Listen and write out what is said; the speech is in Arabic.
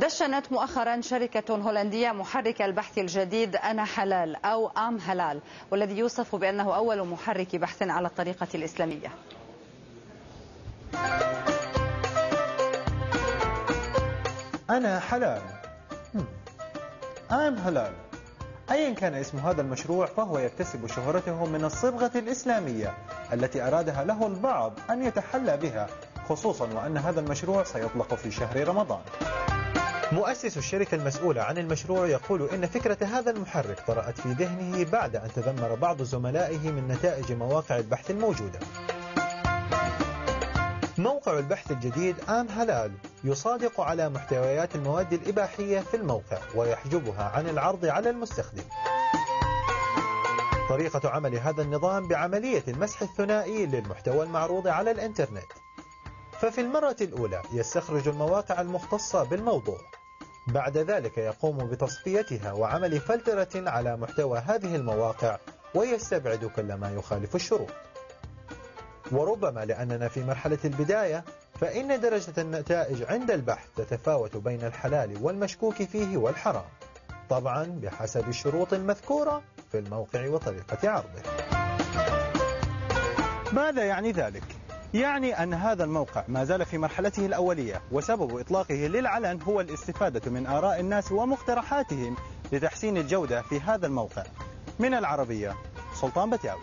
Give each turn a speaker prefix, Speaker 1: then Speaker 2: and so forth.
Speaker 1: دشنت مؤخرا شركة هولندية محرك البحث الجديد أنا حلال أو أم حلال والذي يوصف بأنه أول محرك بحث على الطريقة الإسلامية.
Speaker 2: أنا حلال. أم حلال. أيا كان اسم هذا المشروع فهو يكتسب شهرته من الصبغة الإسلامية التي أرادها له البعض أن يتحلى بها خصوصا وأن هذا المشروع سيطلق في شهر رمضان. مؤسس الشركة المسؤولة عن المشروع يقول إن فكرة هذا المحرك طرأت في ذهنه بعد أن تذمر بعض زملائه من نتائج مواقع البحث الموجودة. موقع البحث الجديد آم هلال يصادق على محتويات المواد الإباحية في الموقع ويحجبها عن العرض على المستخدم. طريقة عمل هذا النظام بعملية المسح الثنائي للمحتوى المعروض على الإنترنت. ففي المرة الأولى يستخرج المواقع المختصة بالموضوع. بعد ذلك يقوم بتصفيتها وعمل فلترة على محتوى هذه المواقع ويستبعد كل ما يخالف الشروط وربما لأننا في مرحلة البداية فإن درجة النتائج عند البحث تتفاوت بين الحلال والمشكوك فيه والحرام طبعا بحسب الشروط المذكورة في الموقع وطريقة عرضه ماذا يعني ذلك؟ يعني أن هذا الموقع ما زال في مرحلته الأولية وسبب إطلاقه للعلن هو الاستفادة من آراء الناس ومقترحاتهم لتحسين الجودة في هذا الموقع. من العربية سلطان بتاوي